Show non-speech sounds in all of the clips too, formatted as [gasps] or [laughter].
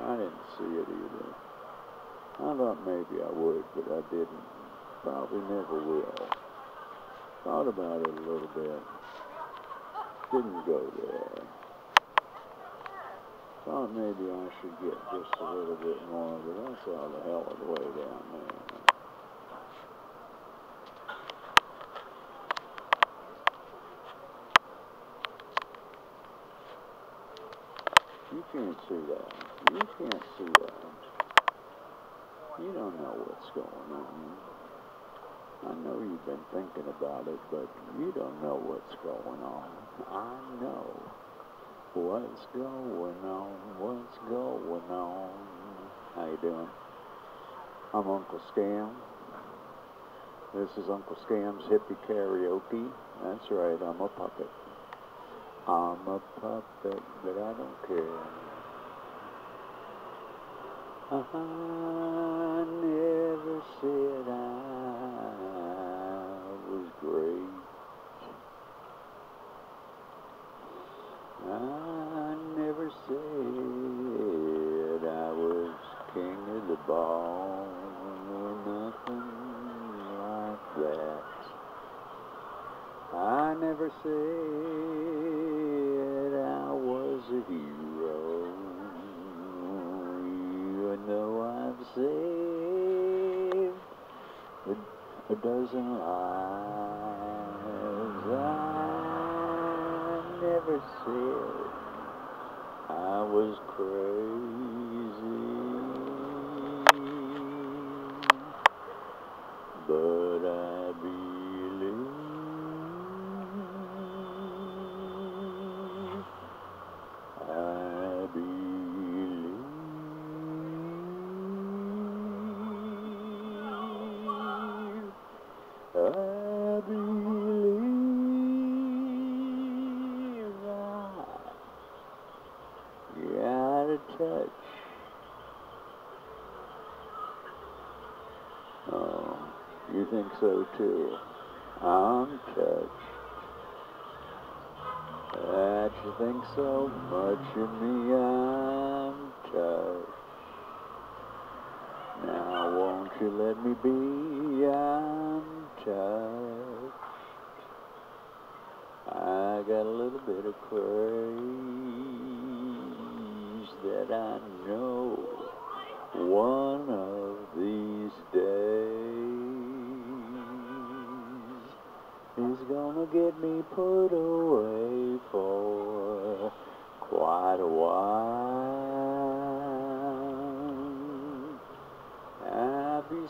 I didn't see it either. I thought maybe I would, but I didn't. Probably never will. Thought about it a little bit. Didn't go there. Thought maybe I should get just a little bit more, but I saw the hell of the way down there. You can't see that. You can't see that. You don't know what's going on. I know you've been thinking about it, but you don't know what's going on. I know what's going on, what's going on. How you doing? I'm Uncle Scam. This is Uncle Scam's hippie karaoke. That's right, I'm a puppet. I'm a puppet, but I don't care. I never said I was great. I never said I was king of the ball or nothing like that. I never said I was a hero, even though I've saved a, dozen lives. I never said I was crazy, but I believe, I believe, I believe I got a touch. Oh, you think so too? I'm touched. That you think so much of me, I'm touched. Now won't you let me be? I'm touched. I got a little bit of craze that I know one me put away for quite a while. I'll be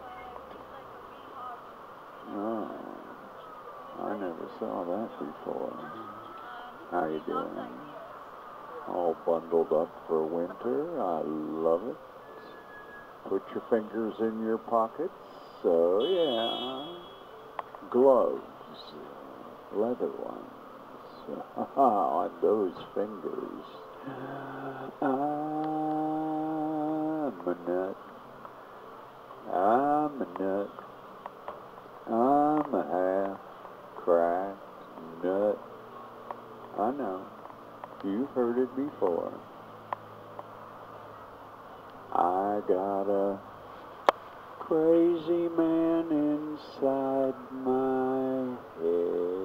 touched. Oh, I never saw that before. How you doing? All bundled up for winter. I love it. Put your fingers in your pockets. So, yeah. Gloves. Leather ones. [laughs] Oh, on those fingers. I'm a nut. I'm a nut. I'm a half cracked nut. I know. You've heard it before. I got a crazy man inside my head.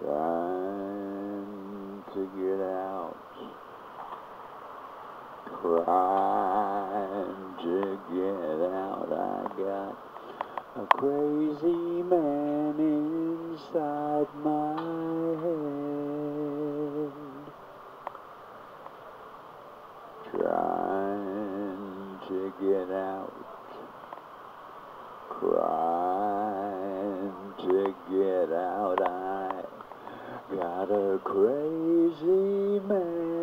Trying to get out. Trying to get out. I got a crazy man inside my head. Trying to get out. Trying to get out. I got a crazy man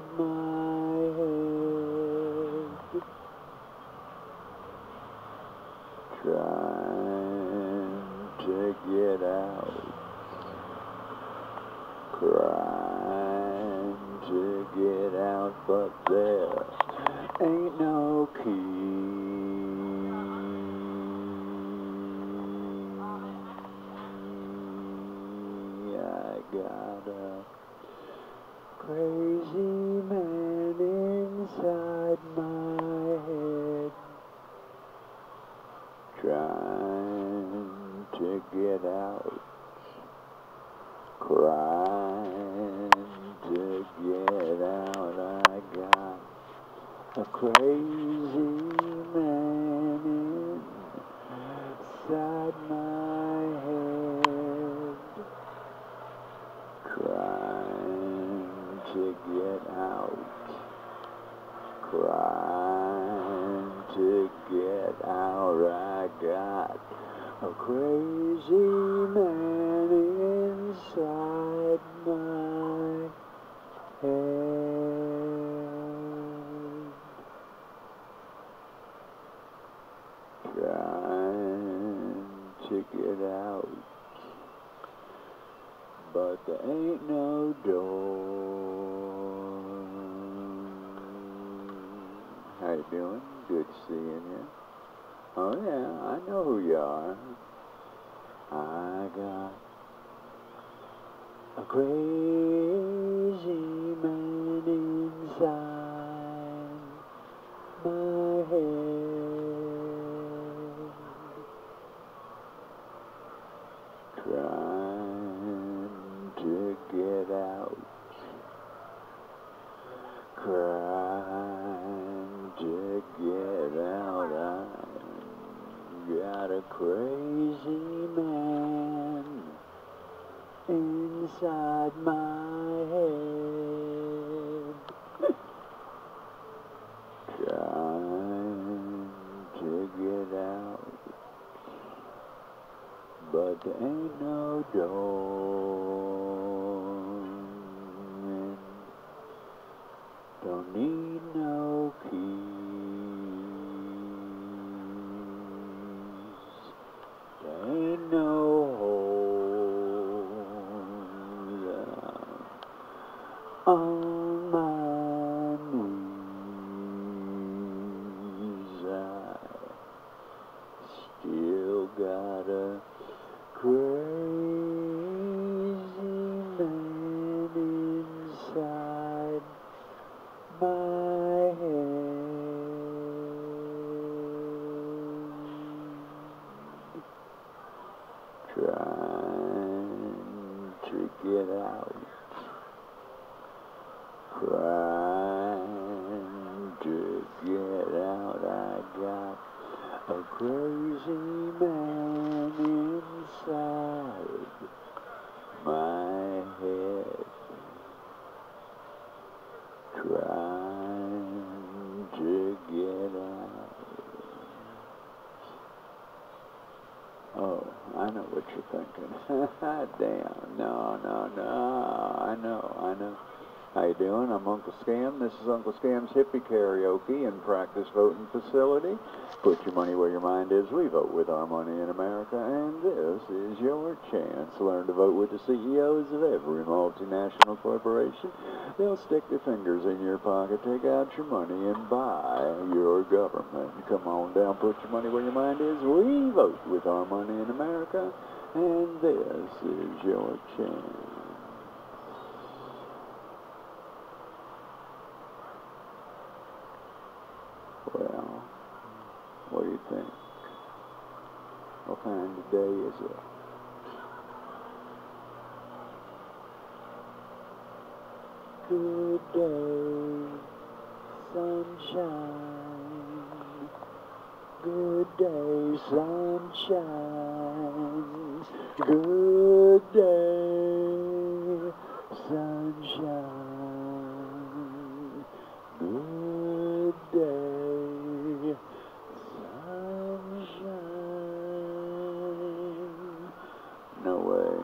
inside my head. Trying to get out. Trying to get out, but there ain't no key. I got a crazy man inside my head. Trying to get out. Crying to get out. I got a crazy man inside my head. Crying to get out. Crying to get out. I got a crazy man inside my head. Trying to get out, but there ain't no door. How you doing? Good seeing you. Oh yeah, I know who you are. I got a crazy trying to get out. Uncle Scam. This is Uncle Scam's Hippie Karaoke and Practice Voting Facility. Put your money where your mind is. We vote with our money in America, and this is your chance. Learn to vote with the CEOs of every multinational corporation. They'll stick their fingers in your pocket, take out your money, and buy your government. Come on down, put your money where your mind is. We vote with our money in America, and this is your chance. Well, what do you think? What kind of day is it? Good day, sunshine. Good day, sunshine. Good day, sunshine. Good day, sunshine. No way.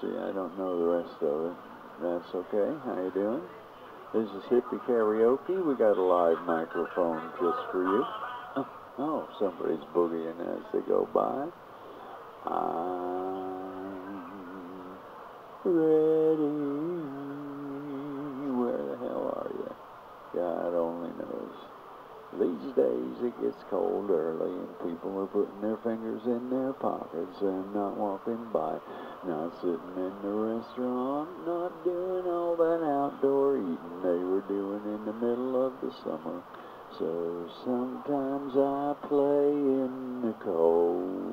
See, I don't know the rest of it. That's okay. How you doing? This is Hippie Karaoke. We got a live microphone just for you. Somebody's boogieing as they go by. I'm ready. Where the hell are you? God only knows. These days it gets cold early and people are putting their fingers in their pockets and not walking by, not sitting in the restaurant, not doing all that outdoor eating they were doing in the middle of the summer. So sometimes I play in the cold.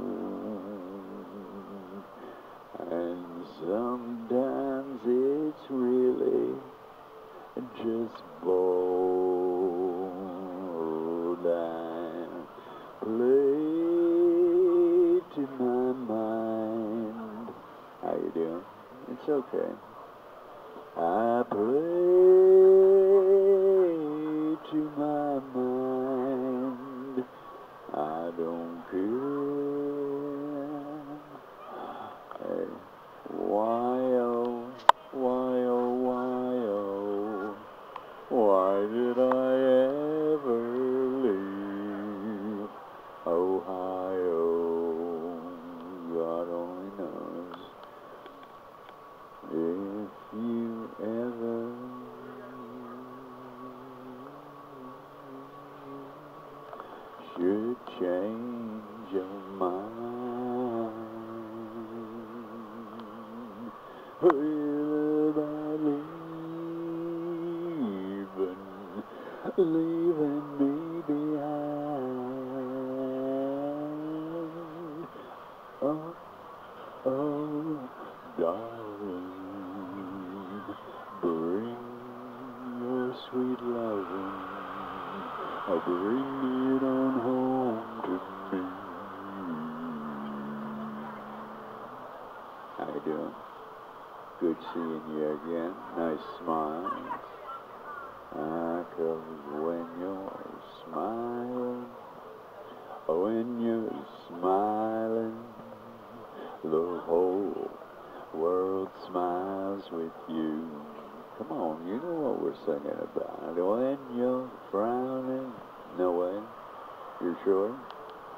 Sure?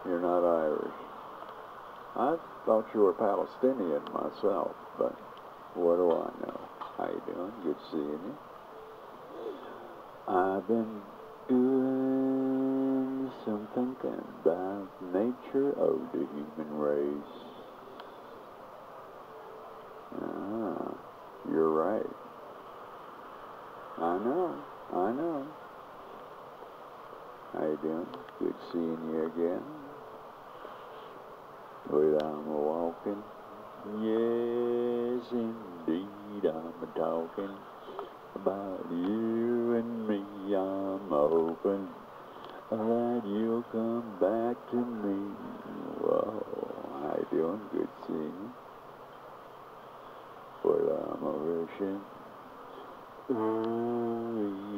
You're not Irish. I thought you were Palestinian myself, but what do I know? How you doing? Good seeing you. I've been doing some thinking about nature of the human race. Ah, you're right. I know, I know. You doing? Good seeing you again. Way down walking. Yes, indeed, I'm talking about you and me. I'm hoping that you'll come back to me. Whoa, how you doing? Good seeing you. Well, I'm a wishing. Ooh,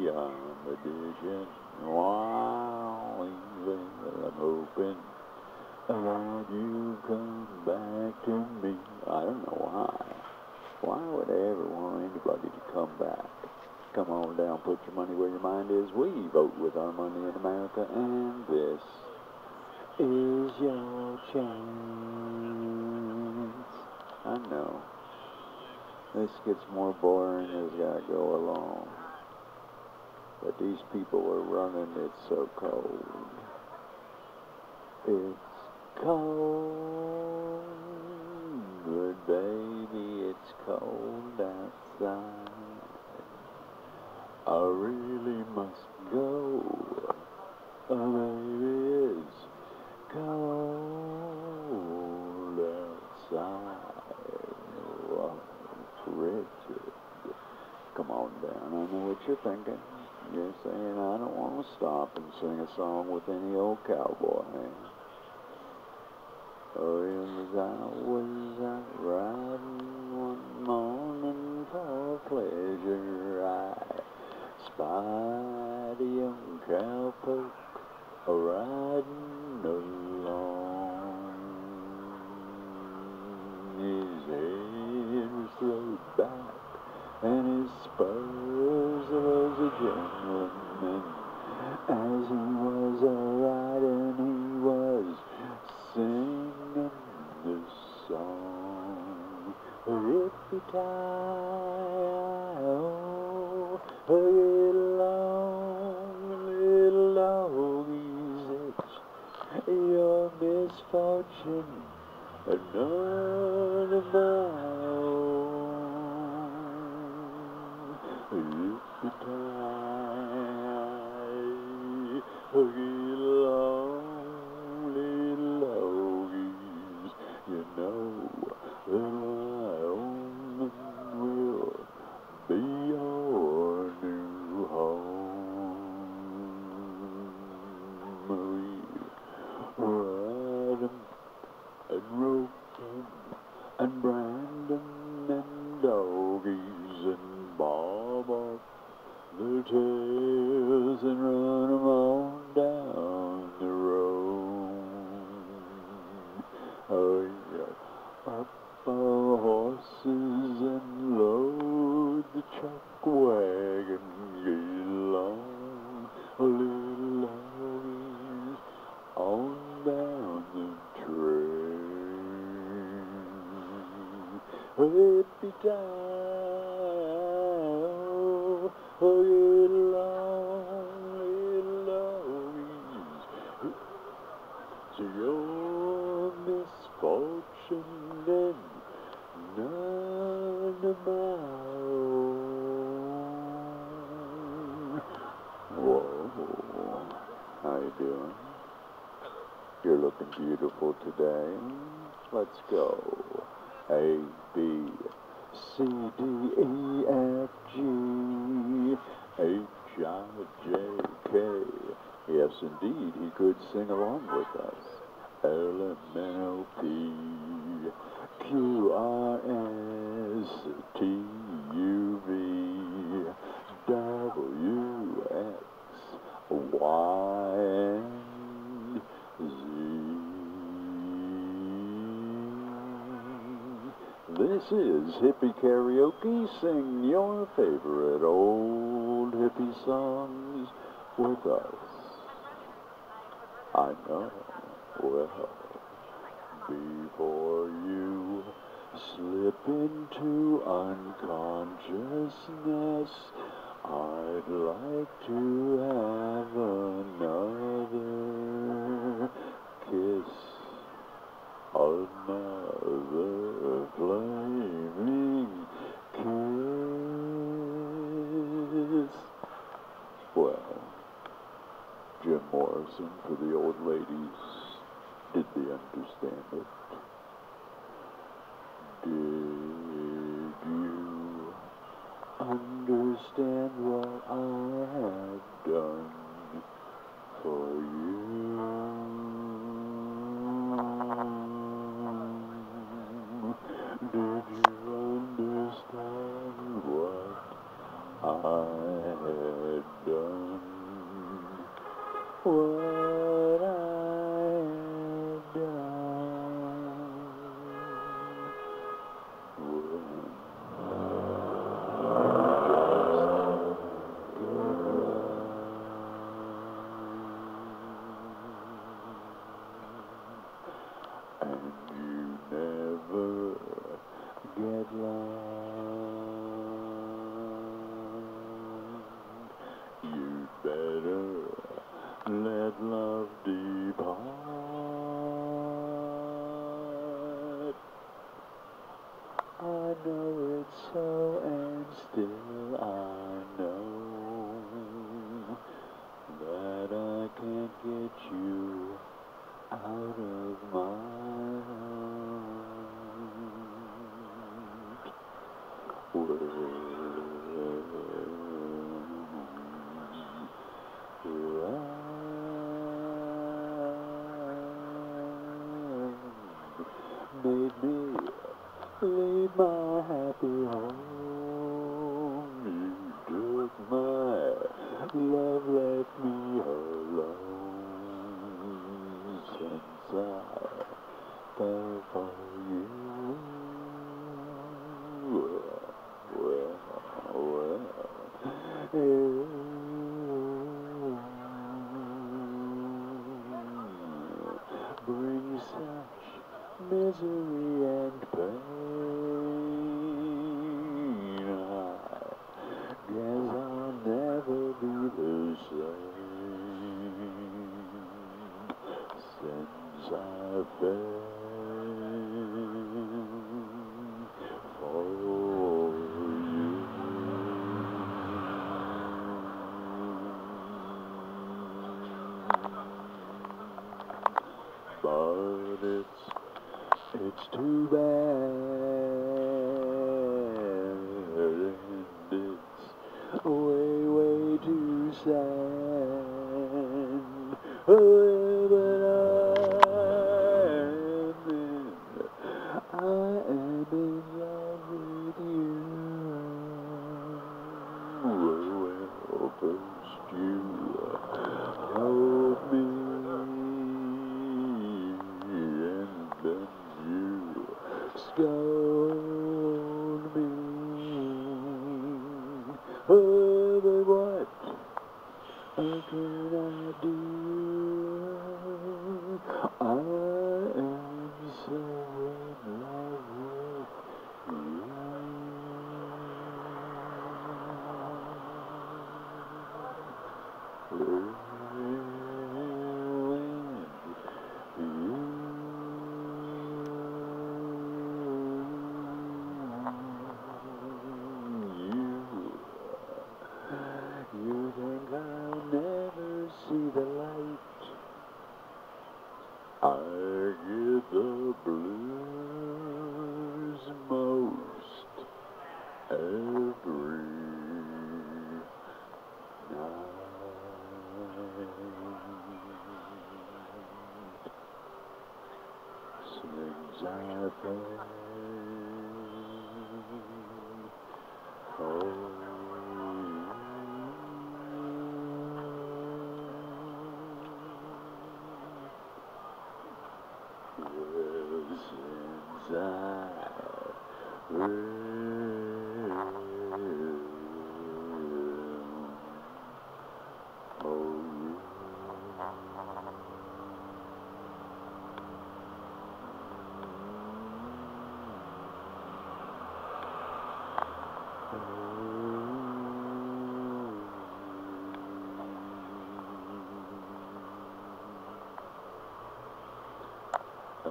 I'm a dishing. Wow, I'm hoping that you come back to me. I don't know why. Why would I ever want anybody to come back? Come on down, put your money where your mind is. We vote with our money in America, and this is your chance. I know. This gets more boring as I go along. But these people are running It's so cold. It's cold, good baby, it's cold outside. I really must go. Oh, baby, it's cold outside. Oh, it's Richard. Come on down. I know what you're thinking. You're saying I don't want to stop and sing a song with any old cowboy. Oh, it was I was out riding one morning for pleasure. I spied a young cowpoke a riding along. His head was thrown back and his spurs was a gentleman. As he was a riding, he was singing this song. Hippie-tie-o, oh, a little long, little doggies, it's your misfortune, none of my own. Hippie-tie, a little long, little doggies, you know that my own will be your new home. We ride 'em and rope 'em and brand 'em and doggies and bob off their tails and run 'em on down the road. Oh, yeah. Up our horses and load the chuck wagon, get along, little doggies, on down the train. Hippie time, oh, get along, little doggies, to your misfortune and none of my own. Whoa, how you doing? You're beautiful today. Let's go. A, B, C, D, E, F, G, H, I, J, K. Yes, indeed, he could sing along with us. L, M, N, O, P, Q, R, S, T, U, V, is Hippie Karaoke. Sing your favorite old hippie songs with us. I know. Well, before you slip into unconsciousness, I'd like to have another kiss, for the old ladies. Did they understand it? Did Leave my happy home. You took my love, left me alone. Since I fell for you. Well, well, well. Such misery and pain.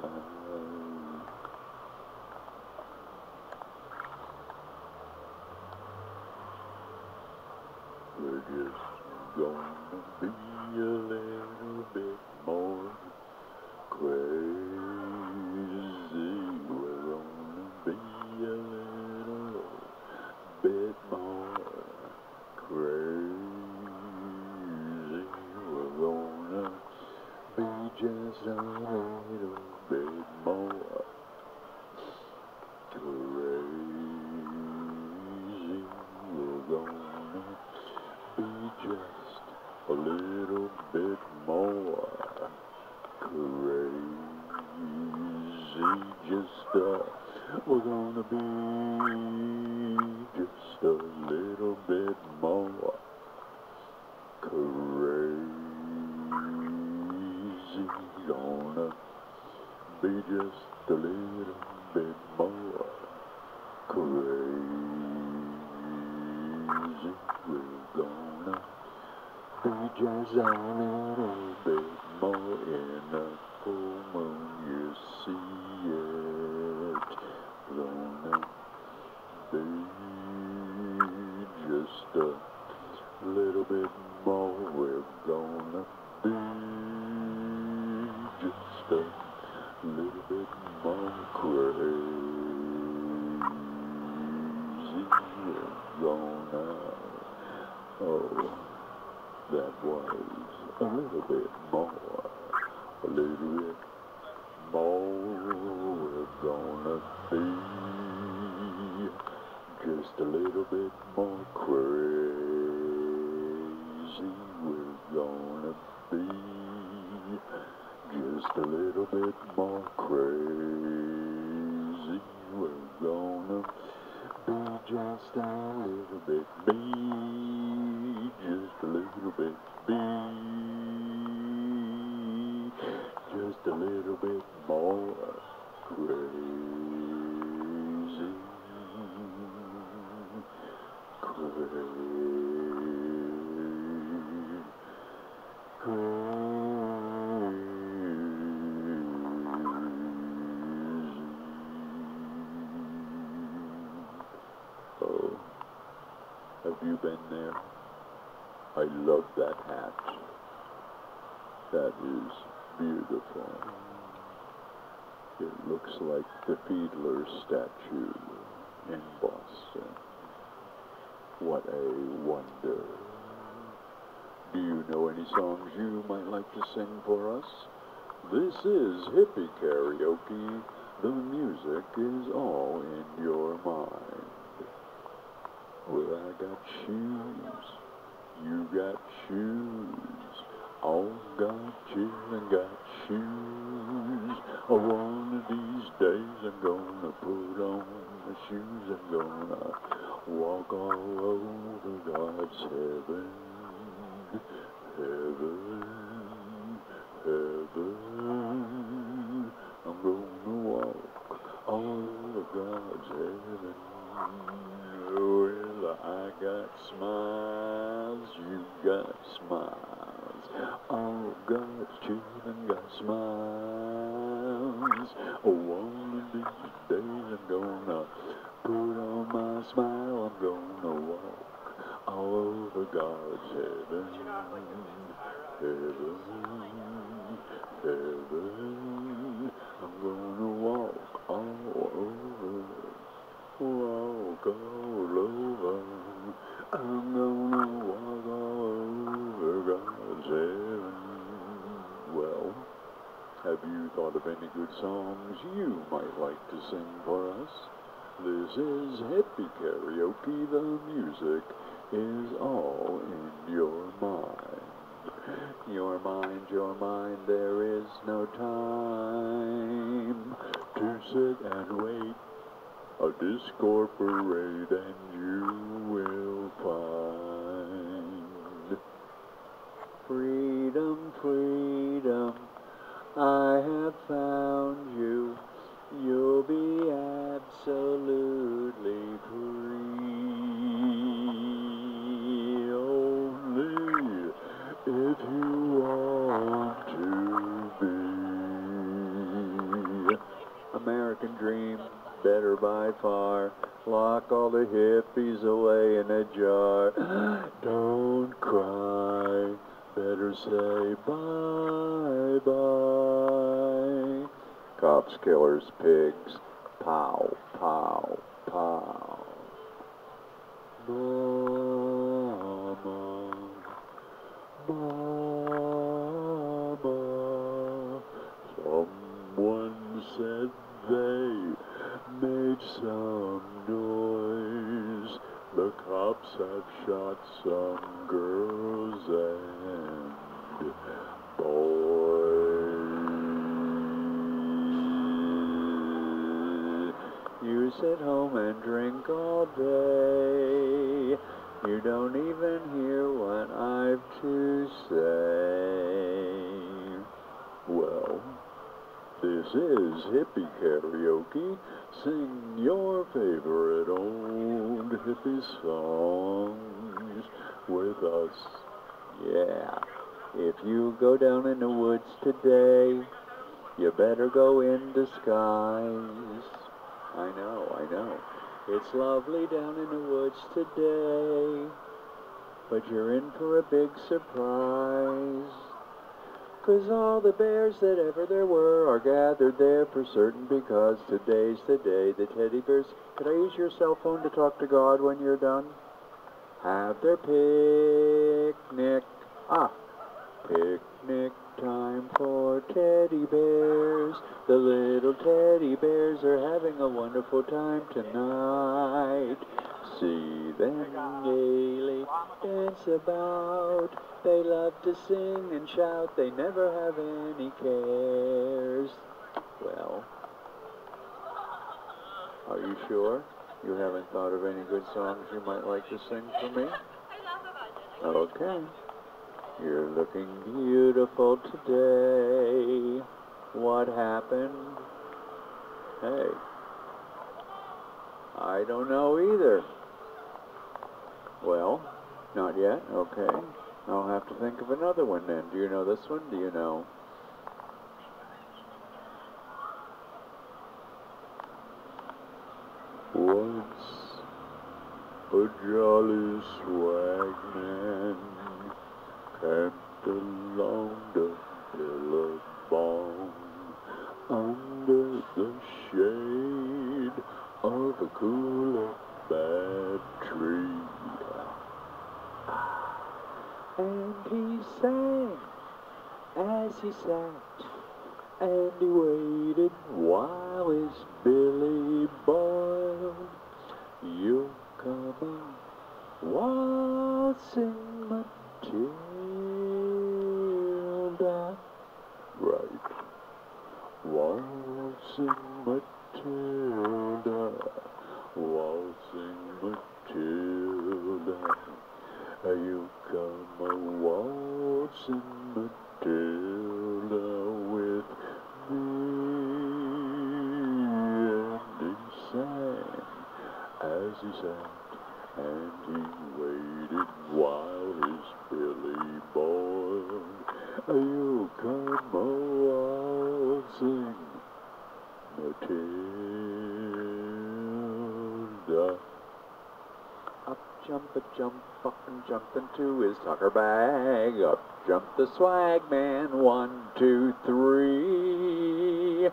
We're going to be a little giờ I love that hat. That is beautiful. It looks like the Fiedler statue in Boston. What a wonder. Do you know any songs you might like to sing for us? This is Hippie Karaoke. The music is all in your mind. Well, I got you got shoes. All got children got shoes. Oh, one of these days I'm gonna put on my shoes. I'm gonna walk all over God's heaven. the hippies away in a jar. [gasps] Don't cry, better say bye-bye. Cops, killers, pigs, pow. Lovely down in the woods today, but you're in for a big surprise. 'Cause all the bears that ever there were are gathered there for certain because today's the day the teddy bears. Could I use your cell phone to talk to God when you're done? Have their picnic. Ah, picnic time for teddy bears. The little teddy bears are having a wonderful time tonight. See them gaily dance about. They love to sing and shout. They never have any cares. Well, are you sure? You haven't thought of any good songs you might like to sing for me? Okay. You're looking beautiful today. What happened? Hey. I don't know either. Well, not yet. Okay. I'll have to think of another one then. Do you know this one? Do you know? Once a jolly swagman camped along the billabong under the shade of a cool bad tree. And he sang as he sat, and he waited while his billy boiled. You'll come on, waltzing Matilda. Right. Waltzing Matilda. Waltzing Matilda. You come a waltzing Matilda with me. And he sang as he sat, and he waited while his billy boiled. You come a waltzing Matilda. Up jump a jump, jump into his tucker bag. Up jumped the swag man, one, two, three.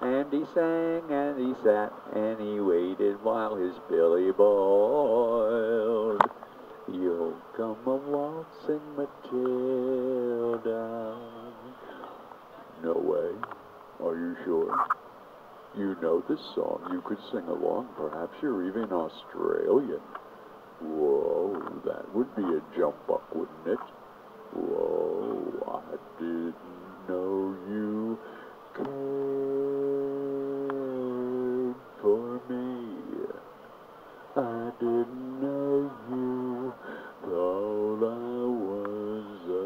And he sang and he sat and he waited while his billy boiled. You'll come a waltzing Matilda. No way. Are you sure? You know this song. You could sing along. Perhaps you're even Australian. Be a jump up, wouldn't it? Whoa, I didn't know you cared for me. I didn't know you thought I was a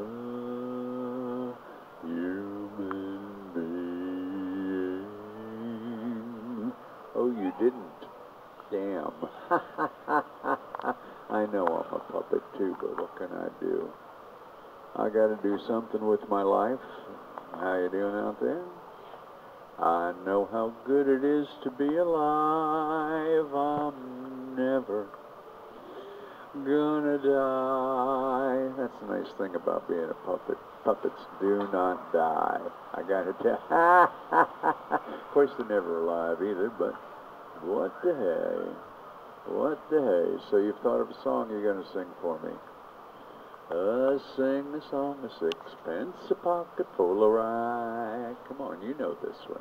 human being. Oh, you didn't? Damn. I know I'm a puppet too, but what can I do? I gotta do something with my life. How you doing out there? I know how good it is to be alive. I'm never gonna die. That's the nice thing about being a puppet. Puppets do not die. I gotta tell. [laughs] of course, they're never alive either, but what the hey? What the hey? So you've thought of a song you're gonna sing for me? I sing the song of sixpence, a pocket full of rye. Come on, you know this one.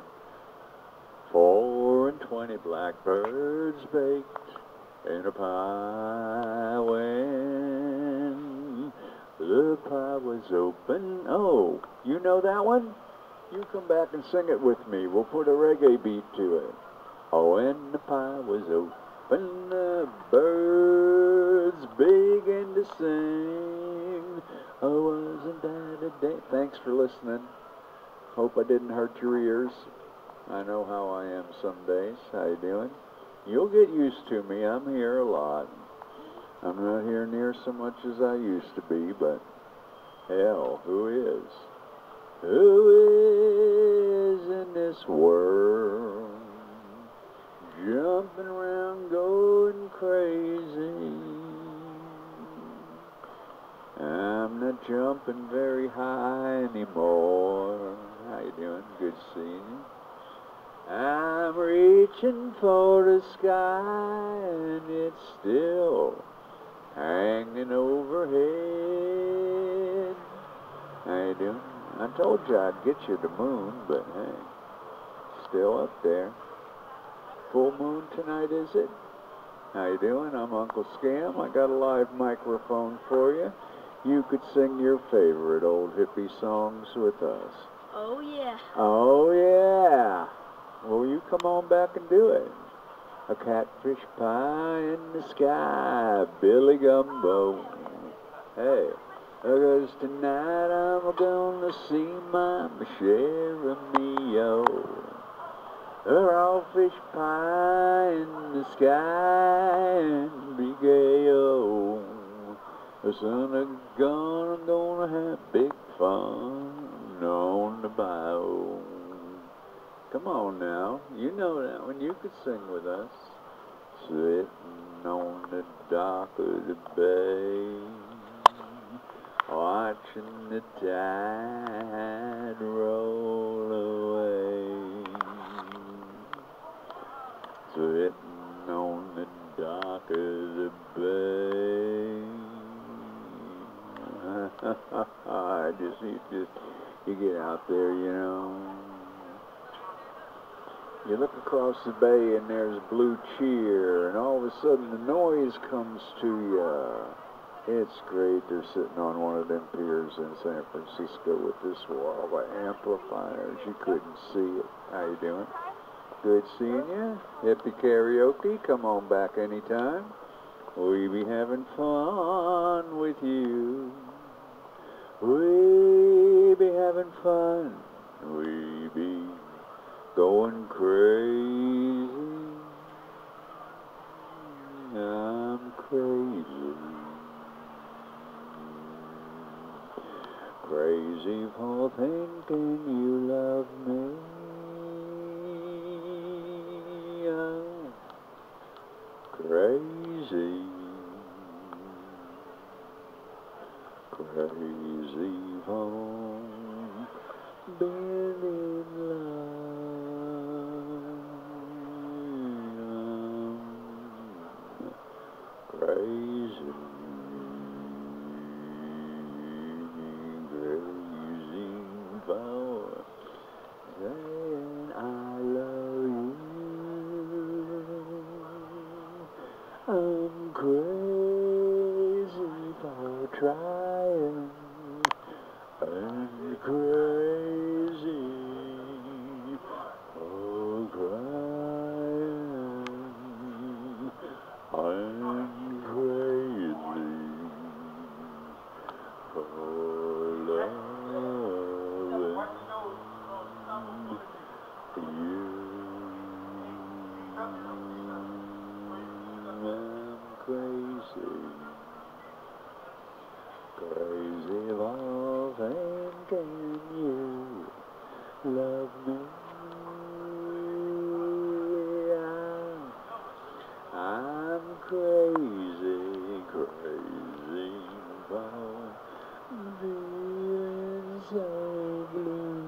Four and twenty blackbirds baked in a pie. When the pie was open, oh, you know that one? You come back and sing it with me. We'll put a reggae beat to it. Oh, and the pie was open, the birds began to sing. A day? Thanks for listening. Hope I didn't hurt your ears. I know how I am some days. How you doing? You'll get used to me. I'm here a lot. I'm not here near so much as I used to be, but hell, who is? Who is in this world? Jumping around, going crazy. I'm jumping very high anymore. How you doing? Good seeing you. I'm reaching for the sky and it's still hanging overhead. How you doing? I told you I'd get you the moon, but hey, still up there. Full moon tonight, is it? How you doing? I'm Uncle Scam. I got a live microphone for you. You could sing your favorite old hippie songs with us. Oh, yeah. Oh, yeah. Well, you come on back and do it. A catfish pie in the sky, Billy Gumbo. Hey, because tonight I'm gonna see my Michelle Mio. A raw fish pie in the sky and be gay, oh. The son of gonna, gonna have big fun on the bow. Come on now, you know that one. You could sing with us. Sitting on the dock of the bay, watching the tide roll away. Sitting on the dock of the bay. [laughs] I just, just, you get out there, you know. You look across the bay and there's blue cheer, and all of a sudden the noise comes to you. It's great. They're sitting on one of them piers in San Francisco with this wall of amplifiers. You couldn't see it. How you doing? Good seeing you. Hippie karaoke. Come on back anytime. We be having fun with you. We be having fun. We be going crazy. I'm crazy. Crazy for thinking you love me. I'm crazy. Crazy for being in love. Crazy. Crazy for saying I love you. I'm crazy for trying and crazy for crying. I'm crazy for loving you. I'm crazy. Crazy for thinking you love me. I'm crazy, crazy for being so blue.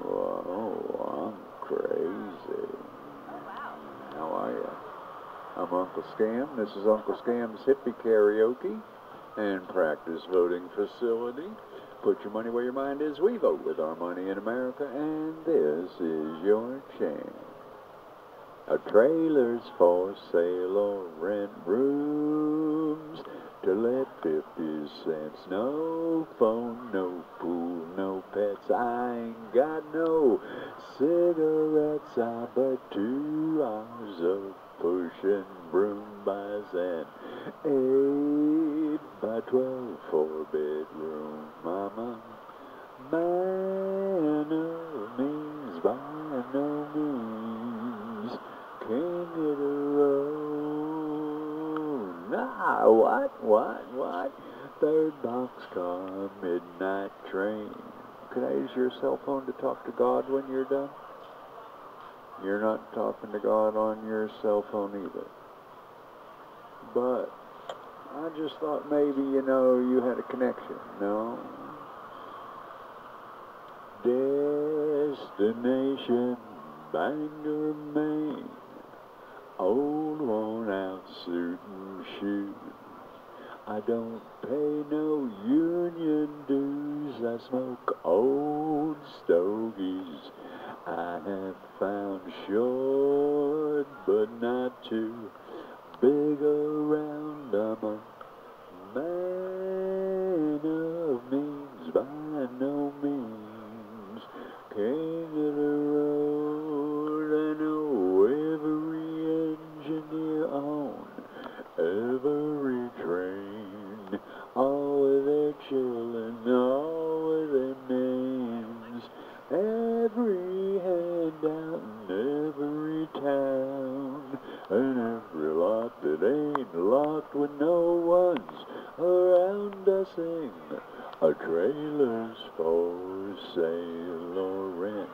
Whoa, I'm crazy. How are you? I'm Uncle Scam. This is Uncle Scam's Hippie Karaoke and Practice Voting Facility. Put your money where your mind is. We vote with our money in America, and this is your chance. A trailer's for sale or rent rooms to let 50 cents. No phone, no pool, no pets. I ain't got no cigarettes. I but two hours of pushing broom buys an eight by twelve four bedroom. Mama, man of means by no means can the road. Nah, what, what, what? Third boxcar, midnight train. Could I use your cell phone to talk to God when you're done? You're not talking to God on your cell phone either. But I just thought maybe, you know, you had a connection. No. Destination Bangor, Maine. Old worn out suit and shoes. I don't pay no union dues. I smoke old stogies. I have found short, but not too big around. I'm a man of means by no means. King of the road, I know every engineer on every train. All of their children, all of their names. Every handout in every town. And every lot that ain't locked when no one's around us sing. A trailer's for sale or rent.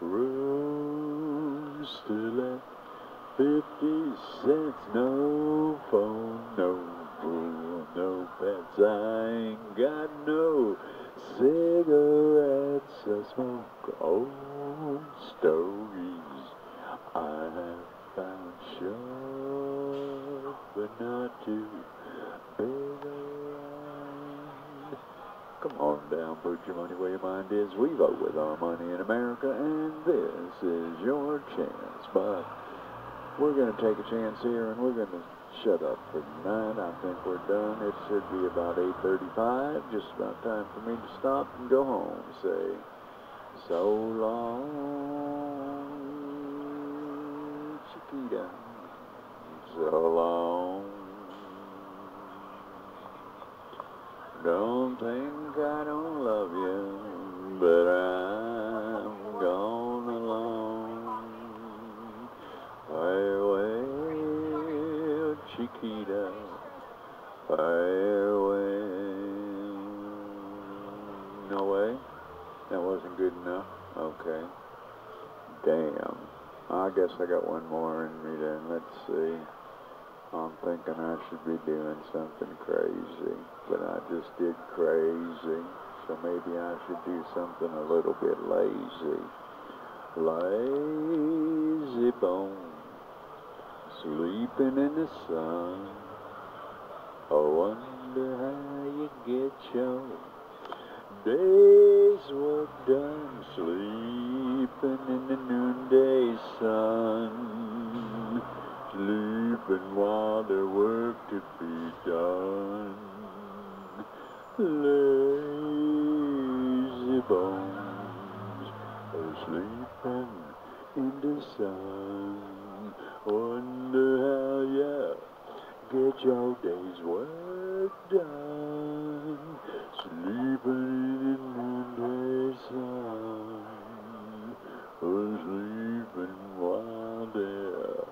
Rooms to let. Fifty cents, no phone, no pool, no pets. I ain't got no cigarettes. I smoke old stogies. I have found short, but not too big around. Come on down, put your money where your mind is. We vote with our money in America, and this is your chance. But we're going to a here, and we're going to shut up for tonight. I think we're done. It should be about 8.35. Just about time for me to stop and go home. Say, so long, Chiquita. So long. Don't think I don't love you, but I'm gone alone. Farewell, Chiquita. Farewell. No way? That wasn't good enough? Okay. Damn. I guess I got one more in me then. Let's see. I'm thinking I should be doing something crazy, but I just did crazy. So maybe I should do something a little bit lazy. Lazy bone, sleeping in the sun. I wonder how you get your days were done, sleeping in the noonday sun, sleeping while there work to be done. Lazy bones are sleeping in the sun. Wonder how you get your day's work done. Sleeping in the sun. Or sleeping while there's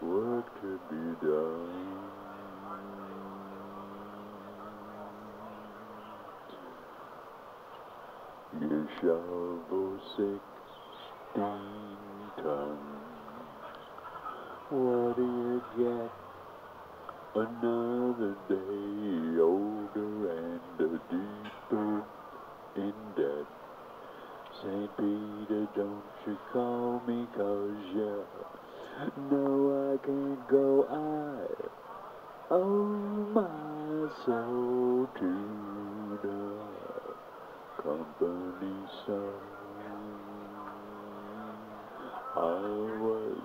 work to be done. You shovel sixteen tons. What do you get? Another day older and deeper in debt. St. Peter, don't you call me cause you know I can't go. I owe my soul to the company son. I was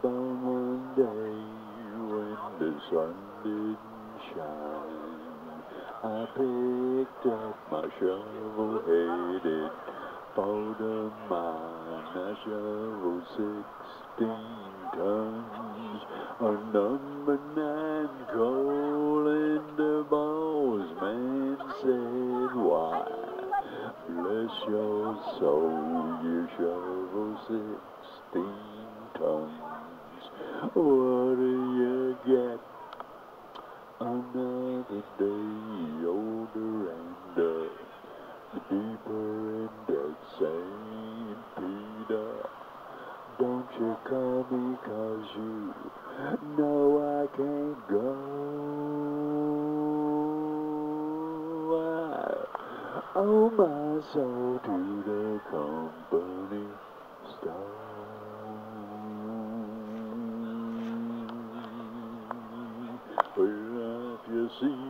about one day when the sun didn't shine. I picked up my shovel headed for the mine. I shoveled sixteen tons of number nine coal and the boss man said, why? Bless your soul, you shovel sixteen tons. What do you get? Another day older and uh, deeper in that St. Peter. Don't you call me 'cause you know I can't go. I owe my soul to the company store. Well, if you see